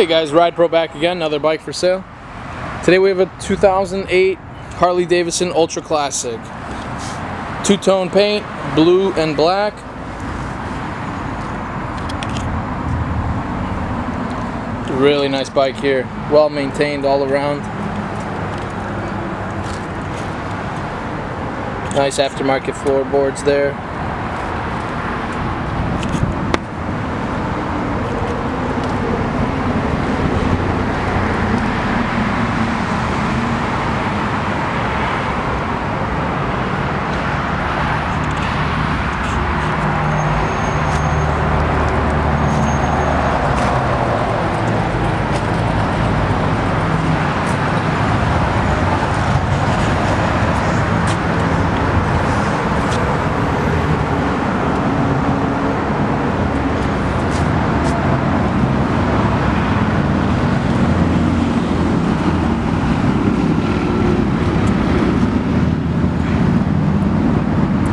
Hey guys, Ride Pro back again, another bike for sale. Today we have a 2008 Harley Davidson Ultra Classic. Two-tone paint, blue and black. Really nice bike here, well maintained all around. Nice aftermarket floorboards there.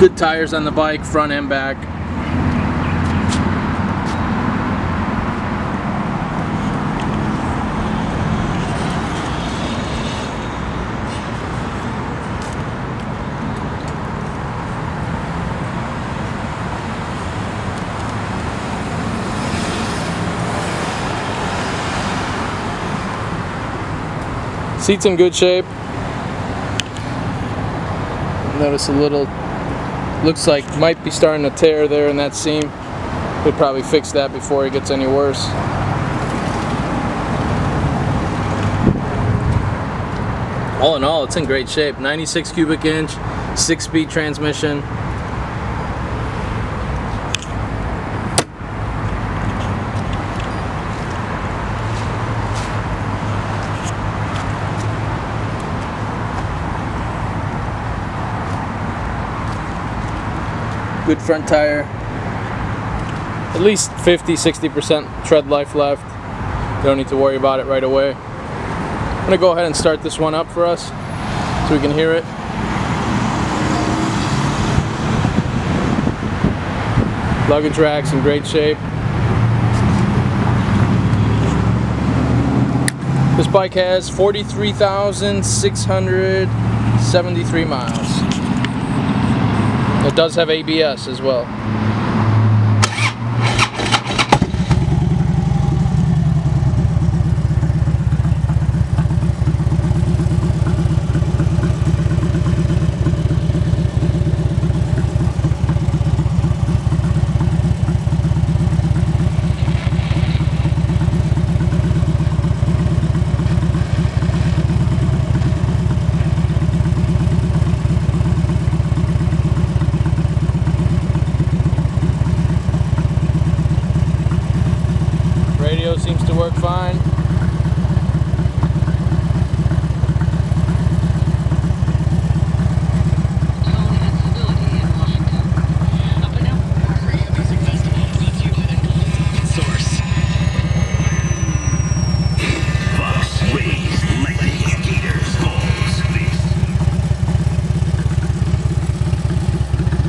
Good tires on the bike, front and back. Seat's in good shape. Notice a little looks like might be starting to tear there in that seam. Could probably fix that before it gets any worse. All in all, it's in great shape. 96 cubic inch, six speed transmission. Good front tire. At least 50 60% tread life left. Don't need to worry about it right away. I'm gonna go ahead and start this one up for us so we can hear it. Luggage racks in great shape. This bike has 43,673 miles it does have ABS as well. Radio seems to work fine.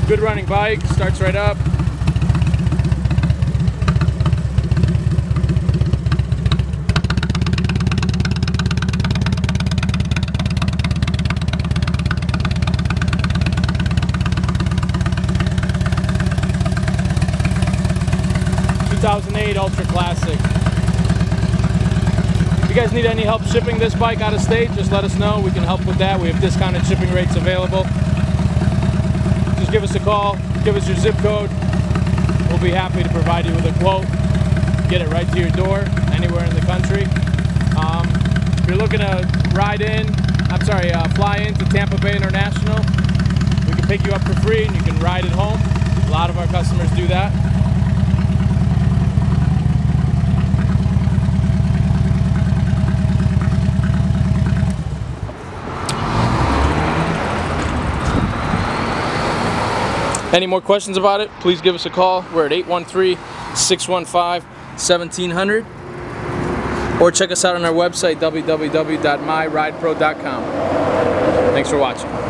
Good running bike, starts right up. 2008 Ultra Classic. If you guys need any help shipping this bike out of state, just let us know. We can help with that. We have discounted shipping rates available. Just give us a call, give us your zip code. We'll be happy to provide you with a quote. Get it right to your door, anywhere in the country. Um, if you're looking to ride in, I'm sorry, uh, fly into Tampa Bay International, we can pick you up for free and you can ride it home. A lot of our customers do that. Any more questions about it, please give us a call. We're at 813-615-1700 or check us out on our website, www.myridepro.com. Thanks for watching.